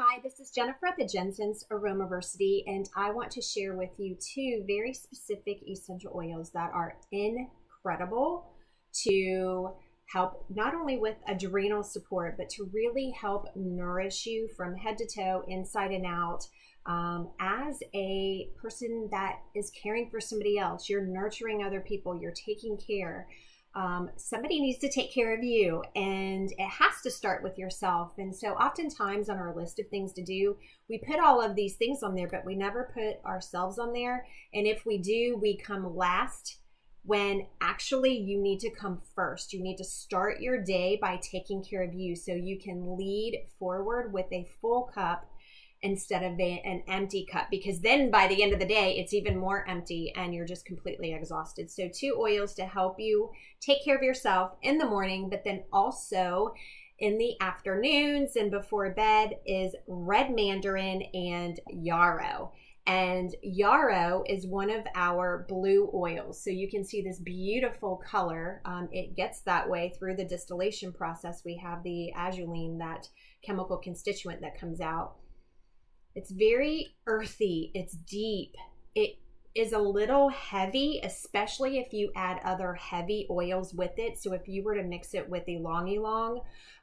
Hi, this is Jennifer at the JennScents Aromaversity, and I want to share with you two very specific essential oils that are incredible to help not only with adrenal support, but to really help nourish you from head to toe, inside and out. Um, as a person that is caring for somebody else, you're nurturing other people, you're taking care um, somebody needs to take care of you and it has to start with yourself. And so oftentimes on our list of things to do we put all of these things on there but we never put ourselves on there. And if we do we come last when actually you need to come first. You need to start your day by taking care of you so you can lead forward with a full cup instead of a, an empty cup because then by the end of the day it's even more empty and you're just completely exhausted. So two oils to help you take care of yourself in the morning but then also in the afternoons and before bed is red mandarin and yarrow. And yarrow is one of our blue oils. So you can see this beautiful color. Um, it gets that way through the distillation process. We have the azulene that chemical constituent that comes out it's very earthy, it's deep. It is a little heavy, especially if you add other heavy oils with it. So if you were to mix it with ylang ylang,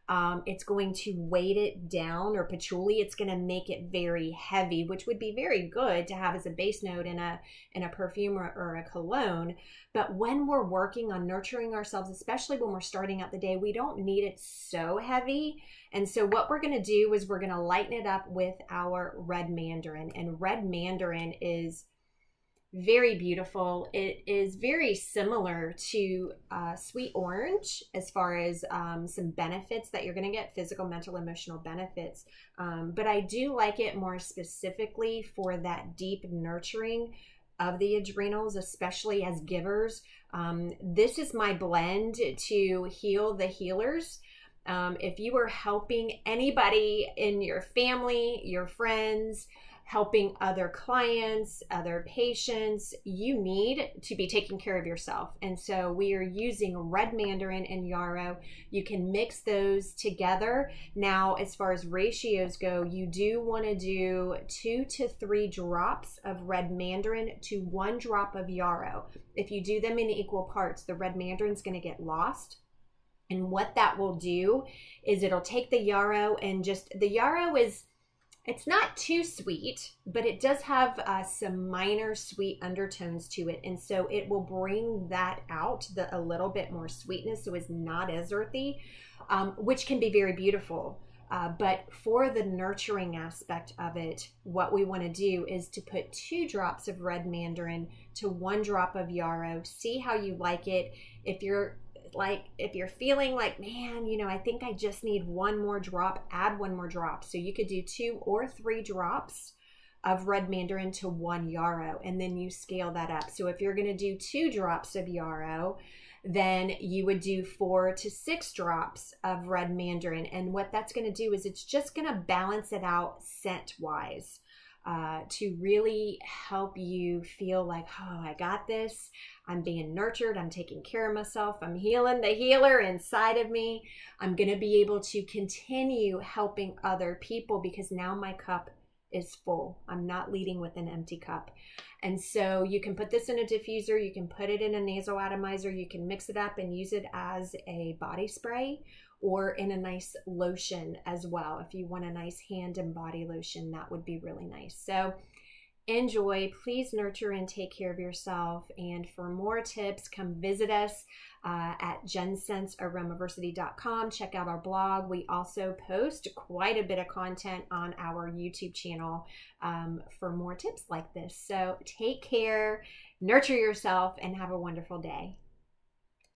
um, it's going to weight it down, or patchouli. It's going to make it very heavy, which would be very good to have as a base note in a in a perfume or, or a cologne. But when we're working on nurturing ourselves, especially when we're starting out the day, we don't need it so heavy. And so what we're going to do is we're going to lighten it up with our red mandarin. And red mandarin is very beautiful. It is very similar to uh, sweet orange as far as um, some benefits that you're going to get physical, mental, emotional benefits. Um, but I do like it more specifically for that deep nurturing of the adrenals, especially as givers. Um, this is my blend to heal the healers. Um, if you are helping anybody in your family, your friends, helping other clients, other patients, you need to be taking care of yourself. And so we are using red mandarin and yarrow. You can mix those together. Now, as far as ratios go, you do want to do two to three drops of red mandarin to one drop of yarrow. If you do them in equal parts, the red mandarin is going to get lost. And what that will do is it'll take the yarrow and just the yarrow is it's not too sweet, but it does have uh, some minor sweet undertones to it. And so it will bring that out, the, a little bit more sweetness, so it's not as earthy, um, which can be very beautiful. Uh, but for the nurturing aspect of it, what we want to do is to put two drops of red mandarin to one drop of yarrow. See how you like it. If you're like if you're feeling like, man, you know, I think I just need one more drop, add one more drop. So you could do two or three drops of red mandarin to one yarrow, and then you scale that up. So if you're going to do two drops of yarrow, then you would do four to six drops of red mandarin. And what that's going to do is it's just going to balance it out scent wise uh, to really help you feel like, oh, I got this. I'm being nurtured. I'm taking care of myself. I'm healing the healer inside of me. I'm going to be able to continue helping other people because now my cup is full. I'm not leading with an empty cup. And so you can put this in a diffuser, you can put it in a nasal atomizer, you can mix it up and use it as a body spray or in a nice lotion as well. If you want a nice hand and body lotion, that would be really nice. So enjoy. Please nurture and take care of yourself. And for more tips, come visit us uh, at jennscentsaromaversity.com. Check out our blog. We also post quite a bit of content on our YouTube channel um, for more tips like this. So take care, nurture yourself, and have a wonderful day.